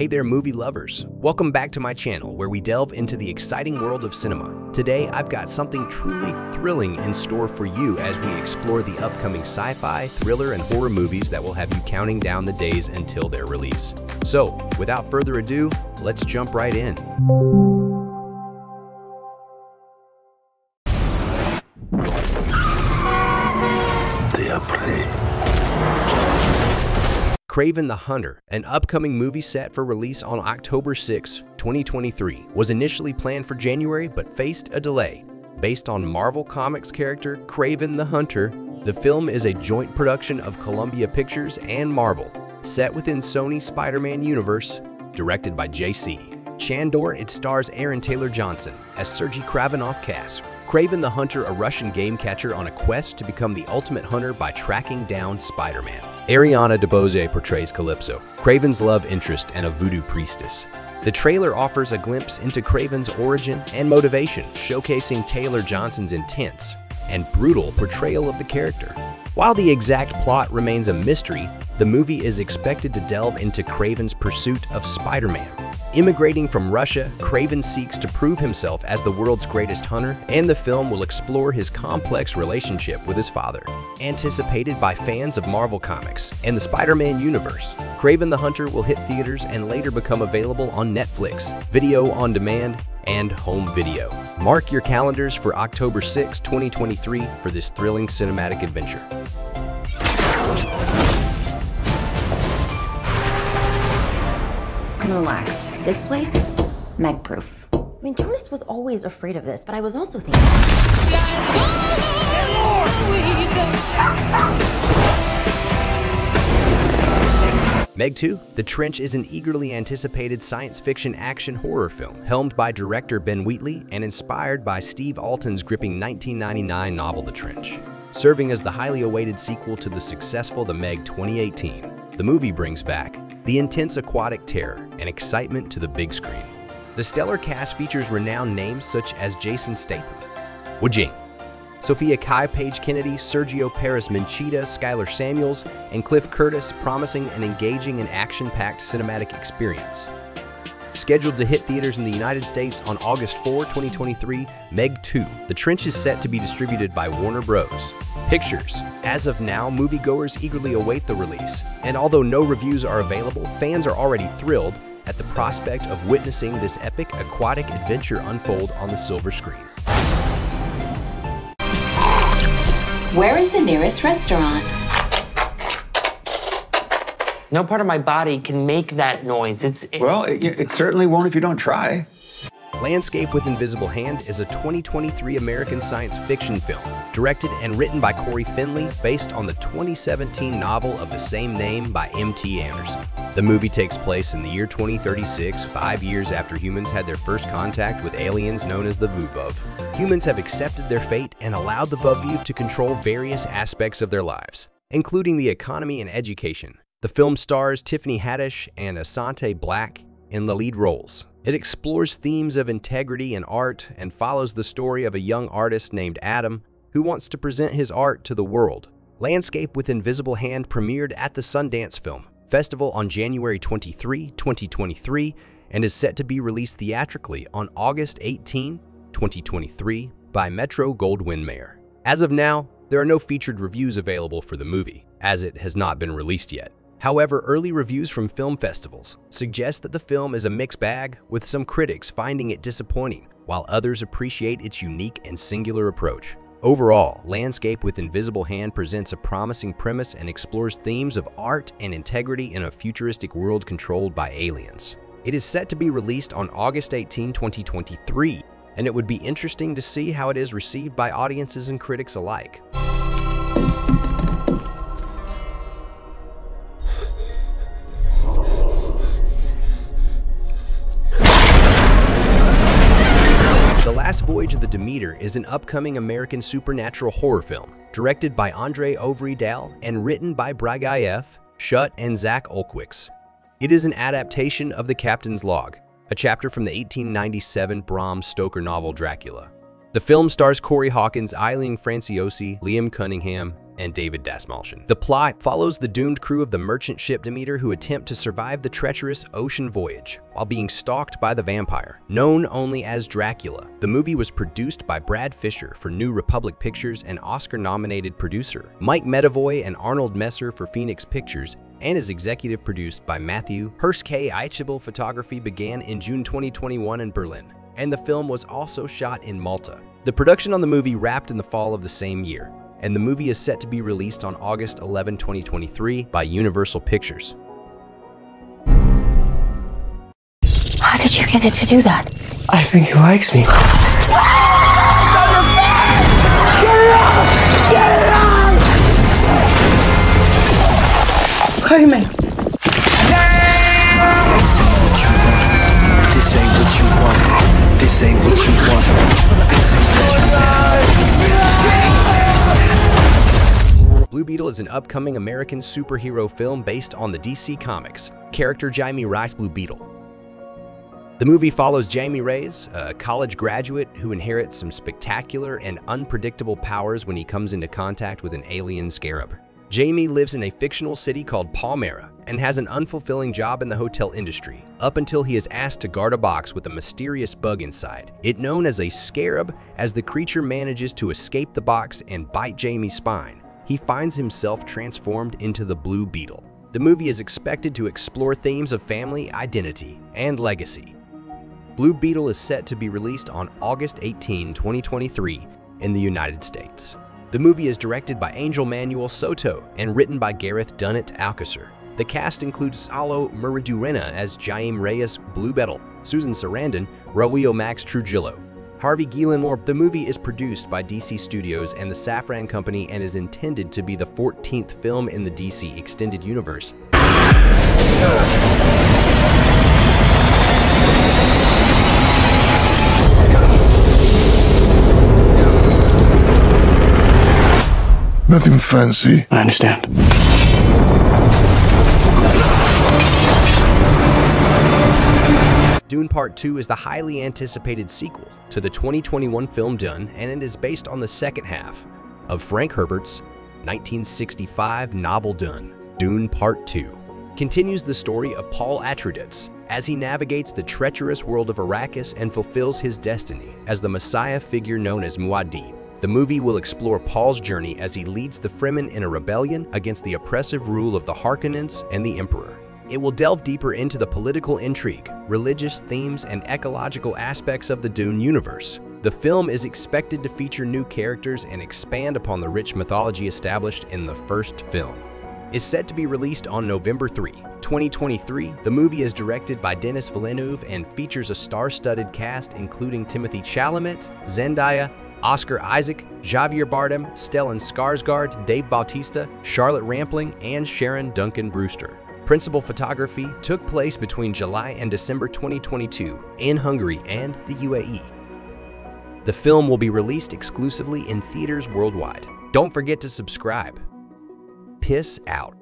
Hey there, movie lovers. Welcome back to my channel where we delve into the exciting world of cinema. Today, I've got something truly thrilling in store for you as we explore the upcoming sci fi, thriller, and horror movies that will have you counting down the days until their release. So, without further ado, let's jump right in. Kraven the Hunter, an upcoming movie set for release on October 6, 2023, was initially planned for January but faced a delay. Based on Marvel Comics character Kraven the Hunter, the film is a joint production of Columbia Pictures and Marvel, set within Sony Spider-Man universe, directed by J.C. Chandor, it stars Aaron Taylor Johnson as Sergei Kravinoff Cass, Kraven the Hunter, a Russian game catcher on a quest to become the ultimate hunter by tracking down Spider-Man. Ariana DeBose portrays Calypso, Kraven's love interest and a voodoo priestess. The trailer offers a glimpse into Kraven's origin and motivation, showcasing Taylor Johnson's intense and brutal portrayal of the character. While the exact plot remains a mystery, the movie is expected to delve into Kraven's pursuit of Spider-Man. Immigrating from Russia, Kraven seeks to prove himself as the world's greatest hunter, and the film will explore his complex relationship with his father. Anticipated by fans of Marvel Comics and the Spider-Man universe, Kraven the Hunter will hit theaters and later become available on Netflix, video on demand, and home video. Mark your calendars for October 6, 2023 for this thrilling cinematic adventure. relax. This place, Meg proof. I mean, Jonas was always afraid of this, but I was also thinking. Meg 2, The Trench is an eagerly anticipated science fiction action horror film helmed by director Ben Wheatley and inspired by Steve Alten's gripping 1999 novel The Trench. Serving as the highly awaited sequel to the successful The Meg 2018, the movie brings back the intense aquatic terror and excitement to the big screen. The stellar cast features renowned names such as Jason Statham, Wu Jing, Sophia Cai Page Kennedy, Sergio Perez Menchita, Skyler Samuels, and Cliff Curtis, promising an engaging and action packed cinematic experience. Scheduled to hit theaters in the United States on August 4, 2023, Meg 2. The Trench is set to be distributed by Warner Bros. Pictures. As of now, moviegoers eagerly await the release, and although no reviews are available, fans are already thrilled at the prospect of witnessing this epic aquatic adventure unfold on the silver screen. Where is the nearest restaurant? No part of my body can make that noise. It's it, Well, it, it certainly won't if you don't try. Landscape with Invisible Hand is a 2023 American science fiction film, directed and written by Cory Finley, based on the 2017 novel of the same name by M.T. Anderson. The movie takes place in the year 2036, five years after humans had their first contact with aliens known as the Vuvv. Humans have accepted their fate and allowed the Vuvv to control various aspects of their lives, including the economy and education. The film stars Tiffany Haddish and Asante Blackk in the lead roles. It explores themes of integrity in art and follows the story of a young artist named Adam who wants to present his art to the world. Landscape with Invisible Hand premiered at the Sundance Film Festival on January 23, 2023, and is set to be released theatrically on August 18, 2023 by Metro Goldwyn Mayer. As of now, there are no featured reviews available for the movie, as it has not been released yet. However, early reviews from film festivals suggest that the film is a mixed bag, with some critics finding it disappointing, while others appreciate its unique and singular approach. Overall, Landscape with Invisible Hand presents a promising premise and explores themes of art and integrity in a futuristic world controlled by aliens. It is set to be released on August 18, 2023, and it would be interesting to see how it is received by audiences and critics alike. Last Voyage of the Demeter is an upcoming American supernatural horror film, directed by André Øvredal and written by Bragi, Schut, and Zak Olkewicz. It is an adaptation of The Captain's Log, a chapter from the 1897 Bram Stoker novel Dracula. The film stars Corey Hawkins, Eileen Franciosi, Liam Cunningham, and David Dastmalchian. The plot follows the doomed crew of the merchant ship Demeter who attempt to survive the treacherous ocean voyage while being stalked by the vampire, known only as Dracula. The movie was produced by Brad Fisher for New Republic Pictures and Oscar-nominated producer Mike Medavoy and Arnold Messer for Phoenix Pictures and is executive produced by Matthew Hirsch K. Eichibel. Photography began in June 2021 in Berlin, and the film was also shot in Malta. The production on the movie wrapped in the fall of the same year, and the movie is set to be released on August 11, 2023 by Universal Pictures. How did you get it to do that? I think he likes me. Carmen. Blue Beetle is an upcoming American superhero film based on the DC Comics character Jamie Reyes Blue Beetle. The movie follows Jamie Reyes, a college graduate who inherits some spectacular and unpredictable powers when he comes into contact with an alien scarab. Jamie lives in a fictional city called Palmyra and has an unfulfilling job in the hotel industry, up until he is asked to guard a box with a mysterious bug inside, it known as a scarab, as the creature manages to escape the box and bite Jamie's spine. He finds himself transformed into the Blue Beetle. The movie is expected to explore themes of family, identity, and legacy. Blue Beetle is set to be released on August 18, 2023 in the United States. The movie is directed by Angel Manuel Soto and written by Gareth Dunnet-Alcocer. The cast includes Xolo Maridueña as Jaime Reyes Blue Beetle, Susan Sarandon, Raoul Max Trujillo, Harvey Gilmore. The movie is produced by DC Studios and the Safran Company and is intended to be the 14th film in the DC Extended Universe. Nothing fancy. I understand. Dune Part 2 is the highly anticipated sequel to the 2021 film Dune, and it is based on the second half of Frank Herbert's 1965 novel Dune. Dune Part 2 continues the story of Paul Atreides as he navigates the treacherous world of Arrakis and fulfills his destiny as the messiah figure known as Muad'Dib. The movie will explore Paul's journey as he leads the Fremen in a rebellion against the oppressive rule of the Harkonnens and the Emperor. It will delve deeper into the political intrigue, religious themes, and ecological aspects of the Dune universe. The film is expected to feature new characters and expand upon the rich mythology established in the first film. Is set to be released on November 3, 2023. The movie is directed by Denis Villeneuve and features a star-studded cast including Timothée Chalamet, Zendaya, Oscar Isaac, Javier Bardem, Stellan Skarsgård, Dave Bautista, Charlotte Rampling, and Sharon Duncan Brewster. Principal photography took place between July and December 2022 in Hungary and the UAE. The film will be released exclusively in theaters worldwide. Don't forget to subscribe. Piss out.